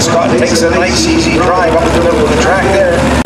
Scott takes a nice easy drive up the middle of the track there.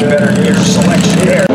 much better gear selection there.